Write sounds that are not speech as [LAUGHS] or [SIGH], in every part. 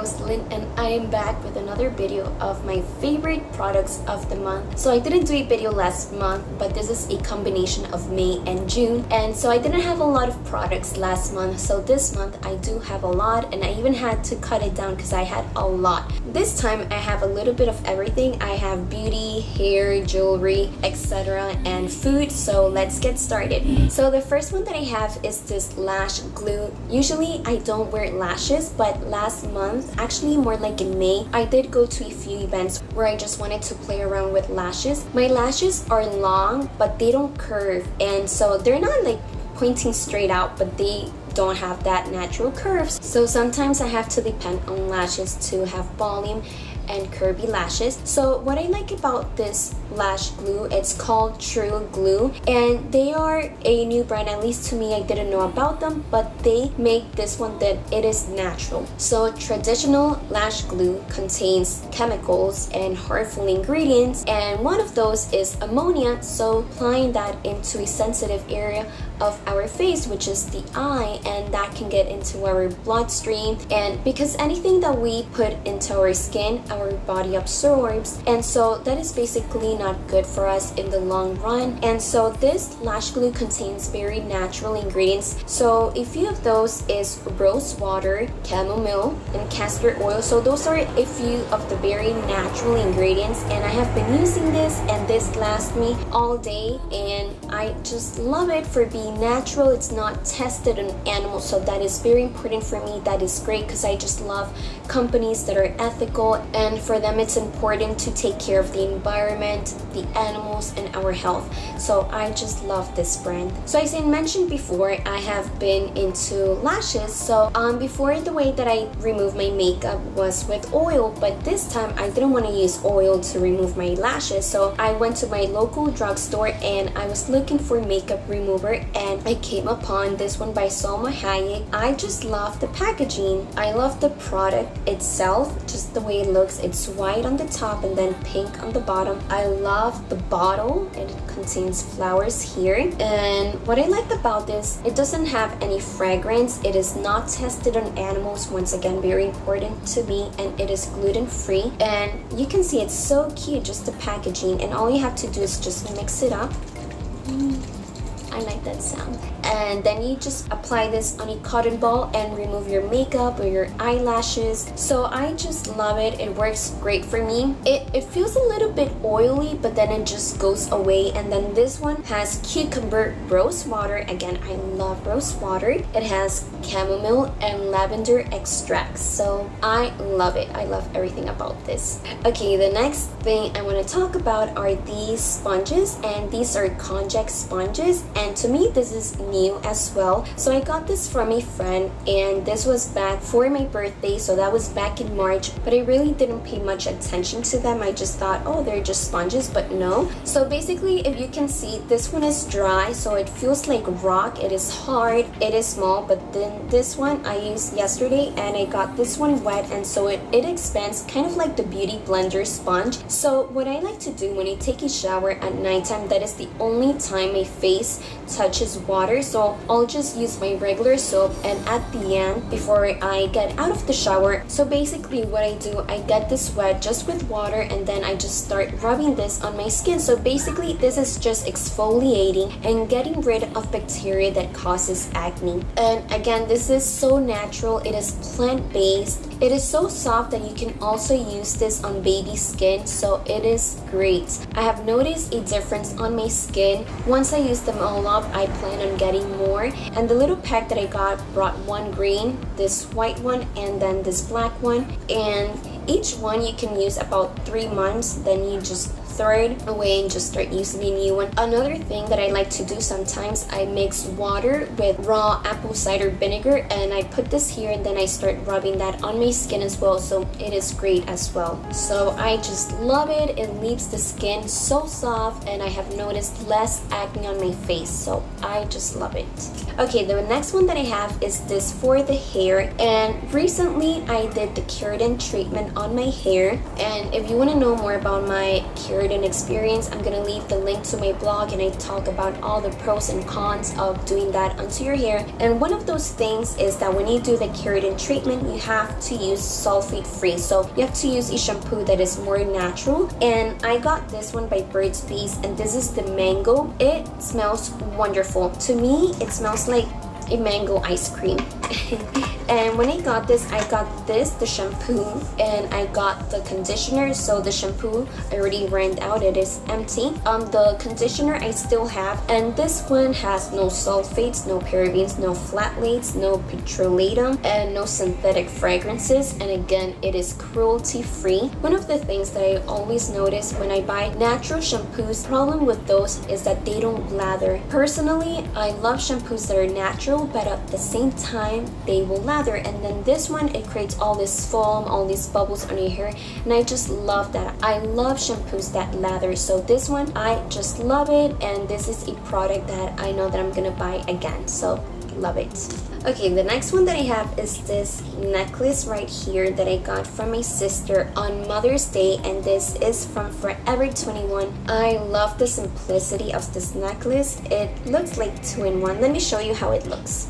Rosalyn and I am back with another video of my favorite products of the month. So I didn't do a video last month but this is a combination of May and June and so I didn't have a lot of products last month so this month I do have a lot and I even had to cut it down because I had a lot. This time I have a little bit of everything. I have beauty, hair, jewelry, etc. and food so let's get started. So the first one that I have is this lash glue. Usually I don't wear lashes but last month, actually more like in May, I did go to a few events where I just wanted to play around with lashes. My lashes are long, but they don't curve, and so they're not like pointing straight out, but they don't have that natural curves. So sometimes I have to depend on lashes to have volume and curvy lashes. So what I like about this lash glue, it's called True Glue. And they are a new brand, at least to me I didn't know about them, but they make this one that it is natural. So traditional lash glue contains chemicals and harmful ingredients and one of those is ammonia, so applying that into a sensitive area of our face which is the eye and that can get into our bloodstream. And because anything that we put into our skin our body absorbs. And so that is basically not good for us in the long run. And so this lash glue contains very natural ingredients. So a few of those is rose water chamomile and castor oil. So those are a few of the very natural ingredients. And I have been using this and this lasts me all day. And I just love it for being natural. It's not tested on animals. So that is very important for me. That is great because I just love companies that are ethical. And for them it's important to take care of the environment the animals and our health. So I just love this brand. So as I mentioned before I have been into lashes. So um, before the way that I remove my makeup was with oil but this time I didn't want to use oil to remove my lashes. So I went to my local drugstore and I was looking for makeup remover and I came upon this one by Salma Hayek. I just love the packaging. I love the product itself. Just the way it looks it's white on the top and then pink on the bottom. I love the bottle. And it contains flowers here. And what I like about this it doesn't have any fragrance. It is not tested on animals once again very important to me and it is gluten free and you can see it's so cute just the packaging and all you have to do is just mix it up. Mm. I like that sound and then you just apply this on a cotton ball and remove your makeup or your eyelashes. So I just love it. It works great for me. It, it feels a little bit oily but then it just goes away. And then this one has cucumber rose water. Again I love rose water. It has chamomile and lavender extracts. So I love it. I love everything about this. Okay the next thing I want to talk about are these sponges. And these are konjac sponges. And to me this is new as well. So I got this from a friend and this was back for my birthday so that was back in March but I really didn't pay much attention to them. I just thought oh they're just sponges but no. So basically if you can see this one is dry so it feels like rock. It is hard it is small but then this one I used yesterday and I got this one wet and so it, it expands kind of like the beauty blender sponge. So what I like to do when I take a shower at nighttime that is the only time my face touches water so I'll just use my regular soap and at the end before I get out of the shower so basically what I do I get this wet just with water and then I just start rubbing this on my skin. So basically this is just exfoliating and getting rid of bacteria that causes acne. And again this is so natural. It is plant-based. It is so soft that you can also use this on baby skin. So it is great. I have noticed a difference on my skin. Once I use them all up I plan on getting more. And the little pack that I got brought one green this white one and then this black one. And each one you can use about three months. Then you just it away and just start using a new one. Another thing that I like to do sometimes, I mix water with raw apple cider vinegar and I put this here and then I start rubbing that on my skin as well so it is great as well. So I just love it. It leaves the skin so soft and I have noticed less acne on my face so I just love it. Okay, the next one that I have is this for the hair and recently I did the keratin treatment on my hair and if you want to know more about my keratin keratin experience. I'm gonna leave the link to my blog and I talk about all the pros and cons of doing that onto your hair. And one of those things is that when you do the keratin treatment, you have to use sulfate free. So you have to use a shampoo that is more natural. And I got this one by Burt's Bees and this is the mango. It smells wonderful. To me, it smells like a mango ice cream. [LAUGHS] and when I got this, I got this, the shampoo, and I got the conditioner. So the shampoo I already ran out, it is empty. Um, the conditioner I still have, and this one has no sulfates, no parabens, no phthalates, no petrolatum, and no synthetic fragrances. And again, it is cruelty free. One of the things that I always notice when I buy natural shampoos, problem with those is that they don't lather. Personally, I love shampoos that are natural, but at the same time, they will lather. And then this one it creates all this foam all these bubbles on your hair. And I just love that. I love shampoos that lather. So this one I just love it. And this is a product that I know that I'm gonna buy again. So love it. Okay the next one that I have is this necklace right here that I got from my sister on Mother's Day. And this is from Forever 21 I love the simplicity of this necklace. It looks like two-in-one let me show you how it looks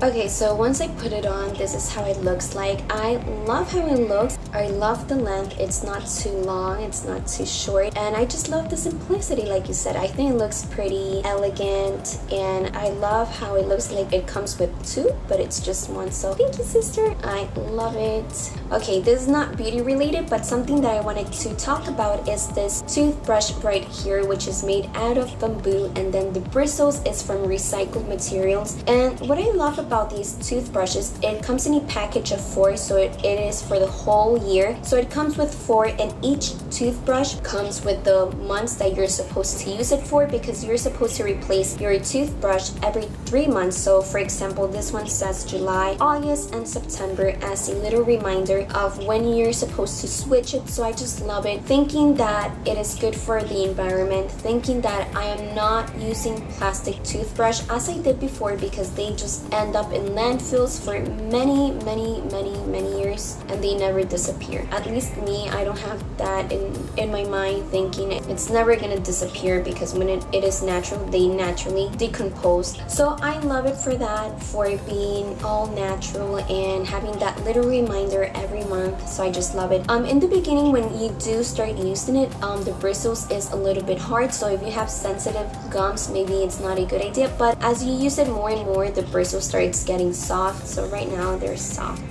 Okay, so once I put it on, this is how it looks like. I love how it looks. I love the length. It's not too long, it's not too short. And I just love the simplicity, like you said. I think it looks pretty elegant. And I love how it looks like it comes with two, but it's just one. So thank you, sister. I love it. Okay, this is not beauty related, but something that I wanted to talk about is this toothbrush right here, which is made out of bamboo. And then the bristles is from recycled materials. And what I love about these toothbrushes, it comes in a package of four, so it, it is for the whole year. So it comes with four, and each toothbrush comes with the months that you're supposed to use it for because you're supposed to replace your toothbrush every three months. So for example, this one says July, August, and September as a little reminder of when you're supposed to switch it. So I just love it. Thinking that it is good for the environment, thinking that I am not using plastic toothbrush as I did before because they just end up in landfills for many, many, many, many years and they never disappear. At least me, I don't have that in, in my mind thinking it's never gonna disappear because when it, it is natural, they naturally decompose. So I love it for that, for being all natural and having that little reminder every month. So I just love it. Um, in the beginning, when you do start using it, um, the bristles is a little bit hard. So if you have sensitive gums, maybe it's not a good idea. But as you use it more and more, the bristles start it's getting soft so right now they're soft.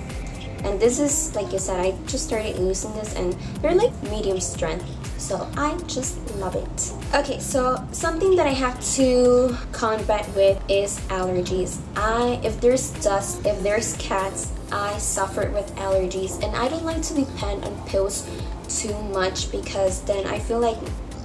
And this is like I said I just started using this and they're like medium strength so I just love it. Okay so something that I have to combat with is allergies. I if there's dust if there's cats I suffer with allergies and I don't like to depend on pills too much because then I feel like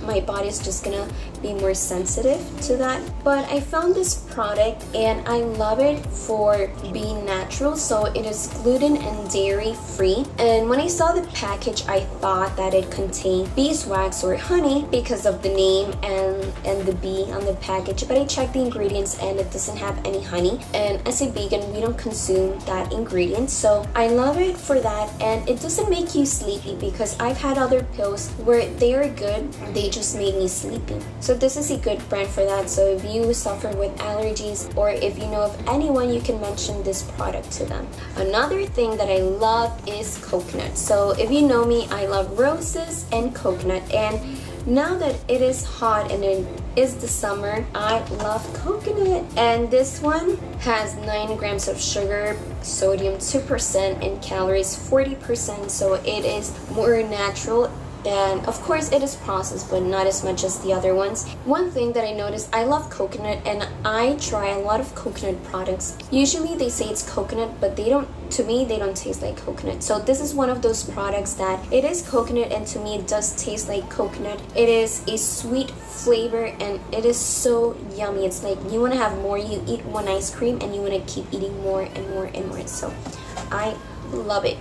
my body is just gonna be more sensitive to that. But I found this product and I love it for being natural so it is gluten and dairy free. And when I saw the package I thought that it contained beeswax or honey because of the name and and the bee on the package but I checked the ingredients and it doesn't have any honey. And as a vegan we don't consume that ingredient so I love it for that. And it doesn't make you sleepy because I've had other pills where they are good they just made me sleepy. So this is a good brand for that. So if you suffer with allergies or if you know of anyone, you can mention this product to them. Another thing that I love is coconut. So if you know me, I love roses and coconut. And now that it is hot and it is the summer, I love coconut. And this one has 9 grams of sugar, sodium 2%, and calories 40%. So it is more natural and of course it is processed but not as much as the other ones. One thing that I noticed, I love coconut and I try a lot of coconut products. Usually they say it's coconut but they don't, to me they don't taste like coconut. So this is one of those products that it is coconut and to me it does taste like coconut. It is a sweet flavor and it is so yummy. It's like you want to have more, you eat one ice cream and you want to keep eating more and more and more. So I love it.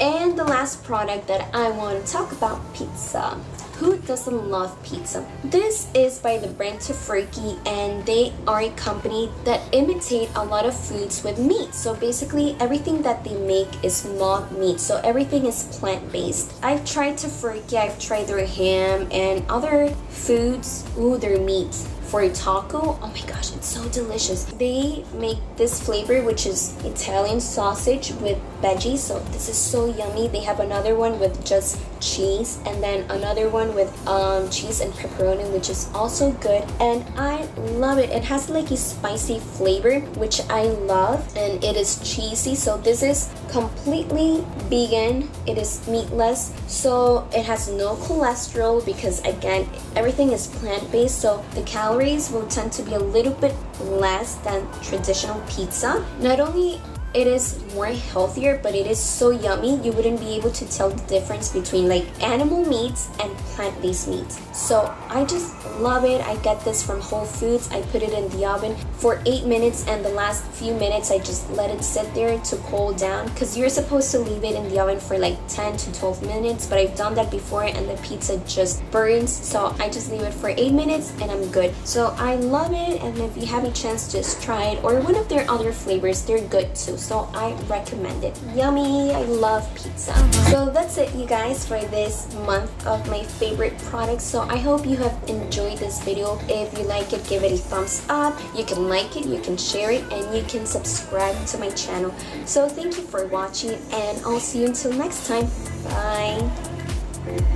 And the last product that I want to talk about, pizza. who doesn't love pizza? This is by the brand Tofurky and they are a company that imitate a lot of foods with meat. So basically everything that they make is not meat. So everything is plant-based. I've tried Tofurky, I've tried their ham and other foods. Ooh, their meat for a taco. Oh my gosh, it's so delicious. They make this flavor, which is Italian sausage with veggies. So this is so yummy. They have another one with just cheese and then another one with um, cheese and pepperoni, which is also good. And I love it. It has like a spicy flavor, which I love. And it is cheesy. So this is completely vegan. It is meatless. So it has no cholesterol because again, everything is plant-based. So the calories calories will tend to be a little bit less than traditional pizza. Not only it is more healthier but it is so yummy you wouldn't be able to tell the difference between like animal meats and plant-based meats. So i just love it. I get this from whole foods. I put it in the oven for eight minutes and the last few minutes i just let it sit there to cool down. Because you're supposed to leave it in the oven for like 10 to 12 minutes but i've done that before and the pizza just burns. So i just leave it for eight minutes and i'm good. So i love it and if you have a chance just try it or one of their other flavors they're good too so I recommend it. Yummy, I love pizza. Uh-huh. So that's it you guys for this month of my favorite products. So I hope you have enjoyed this video. If you like it, give it a thumbs up. You can like it, you can share it, and you can subscribe to my channel. So thank you for watching and I'll see you until next time. Bye.